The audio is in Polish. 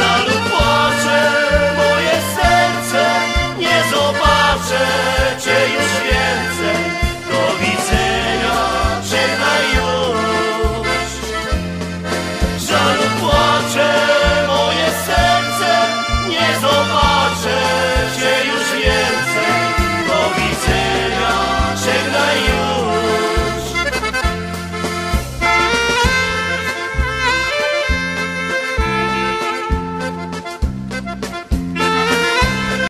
Salut płacze moje serce, nie zobaczę Cię już więcej.